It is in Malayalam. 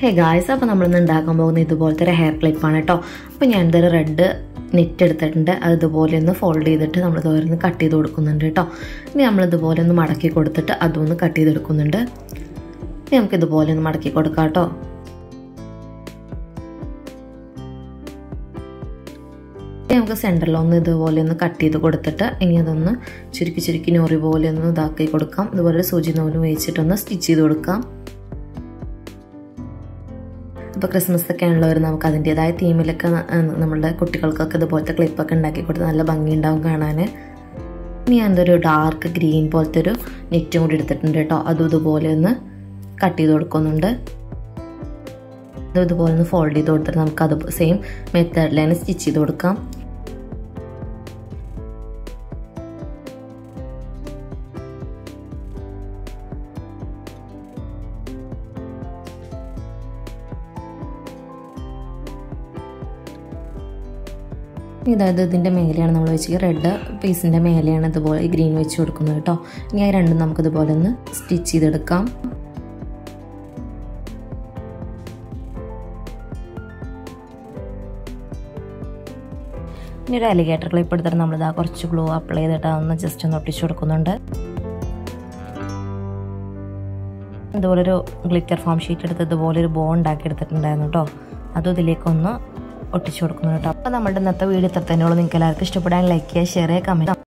ഹേ ഗായ്സ് അപ്പോൾ നമ്മളിന്ന് ഉണ്ടാക്കാൻ പോകുന്ന ഇതുപോലത്തെ ഒരു ഹെയർ ക്ലിപ്പാണ് കേട്ടോ അപ്പോൾ ഞാൻ ഇതൊരു റെഡ് നെറ്റ് എടുത്തിട്ടുണ്ട്. അത് ഇതുപോലെ ഒന്ന് ഫോൾഡ് ചെയ്തിട്ട് നമ്മൾ ഇതുപോലെ കട്ട് ചെയ്ത് കൊടുക്കുന്നുണ്ട് കേട്ടോ ഇനി നമ്മൾ ഇതുപോലെ ഒന്ന് മടക്കി കൊടുത്തിട്ട് അതൊന്ന് കട്ട് ചെയ്തെടുക്കുന്നുണ്ട്. ഇനി നമുക്ക് ഇതുപോലെ ഒന്ന് മടക്കി കൊടുക്കാം കേട്ടോ നമുക്ക് സെന്ററിലൊന്ന് ഇതുപോലെ ഒന്ന് കട്ട് ചെയ്ത് കൊടുത്തിട്ട് ഇനി അതൊന്ന് ചുരുക്കി ചുരുക്കി നോറി പോലെ ഒന്ന് ഇതാക്കി കൊടുക്കാം. ഇതുപോലെ സൂചി നൂൽ വേച്ചിട്ടൊന്ന് സ്റ്റിച്ച് ചെയ്ത് കൊടുക്കാം. ഇപ്പോൾ ക്രിസ്മസ് ഒക്കെ ഉള്ളവർ നമുക്ക് അതിന്റെതായ തീമിലൊക്കെ നമ്മളുടെ കുട്ടികൾക്കൊക്കെ ഇതുപോലത്തെ ക്ലിപ്പൊക്കെ ഉണ്ടാക്കി കൊടുത്ത് നല്ല ഭംഗിയുണ്ടാവും കാണാൻ ഇനി എന്തൊരു ഡാർക്ക് ഗ്രീൻ പോലത്തെ ഒരു നെറ്റും കൂടി എടുത്തിട്ടുണ്ട് കേട്ടോ. അതും ഇതുപോലെ ഒന്ന് കട്ട് ചെയ്ത് കൊടുക്കുന്നുണ്ട്. അതും ഇതുപോലെ ഒന്ന് ഫോൾഡ് ചെയ്ത് കൊടുത്തിട്ട് നമുക്കത് സെയിം മെത്തേഡിൽ സ്റ്റിച്ച് ചെയ്ത് കൊടുക്കാം. ഇതായത് ഇതിന്റെ മേലെയാണ് നമ്മൾ വെച്ച് റെഡ് പീസിന്റെ മേലെയാണ് ഇതുപോലെ ഗ്രീൻ വെച്ച് കൊടുക്കുന്നത് കേട്ടോ. ഇനി ആ രണ്ടും നമുക്കിതുപോലെ ഒന്ന് സ്റ്റിച്ച് ചെയ്തെടുക്കാം. ഇനി ഒരു അലിഗേറ്റർ ക്ലിപ്പ് എടുത്തിട്ട് നമ്മളിതാ കുറച്ച് ഗ്ലൂ അപ്ലൈ ചെയ്തിട്ട് അതൊന്ന് ജസ്റ്റ് ഒന്ന് ഒട്ടിച്ചു കൊടുക്കുന്നുണ്ട്. ഇതുപോലൊരു ഗ്ലിറ്റർ ഫോം ഷീറ്റ് എടുത്ത് ഇതുപോലൊരു ബോ ഉണ്ടാക്കി എടുത്തിട്ടുണ്ടായിരുന്നു കേട്ടോ. അതും ഇതിലേക്കൊന്ന് ഒട്ടിച്ചു കൊടുക്കുന്നു കേട്ടോ. അപ്പോൾ നമ്മുടെ ഇന്നത്തെ വീഡിയോ ഇത്ര തന്നെയുള്ളൂ നിങ്ങൾക്ക് എല്ലാവർക്കും ഇഷ്ടപ്പെടാൻ ലൈക്ക് ചെയ്യുക ഷെയർ ചെയ്യുക കമന്റ്